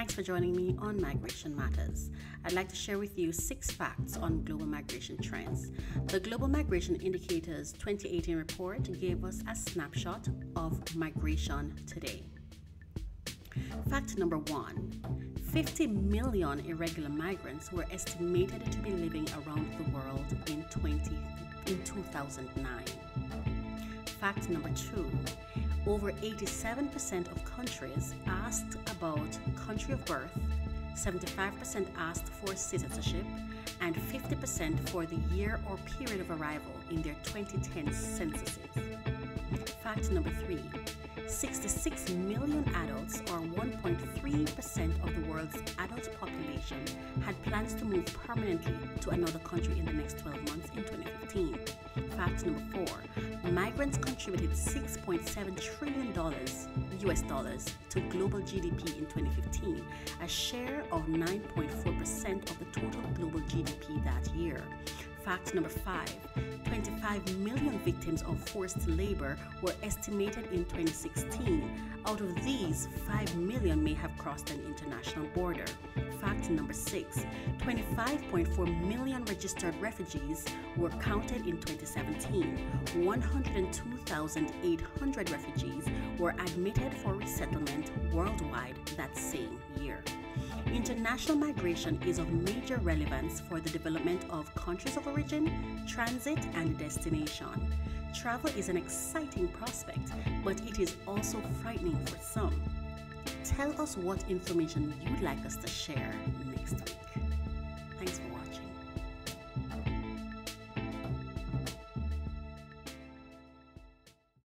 Thanks for joining me on Migration Matters. I'd like to share with you six facts on global migration trends. The Global Migration Indicators 2018 report gave us a snapshot of migration today. Fact number one 50 million irregular migrants were estimated to be living around the world in, 20, in 2009. Fact number two over 87% of countries asked about country of birth, 75% asked for citizenship, and 50% for the year or period of arrival in their 2010 censuses. Fact number three 66 million adults, or 1.3% of the world's adult population, had plans to move permanently to another country in the next 12 months in 2015. Fact number four migrants contributed $6.7 trillion US dollars to global GDP in 2015, a share of 9.4% of the total global GDP that year. Fact number five 25 million victims of forced labor were estimated in 2016. Out of these, 5 million may have crossed an international border. Number six 25.4 million registered refugees were counted in 2017. 102,800 refugees were admitted for resettlement worldwide that same year. International migration is of major relevance for the development of countries of origin, transit, and destination. Travel is an exciting prospect, but it is also frightening for some. Tell us what information you'd like us to share next week.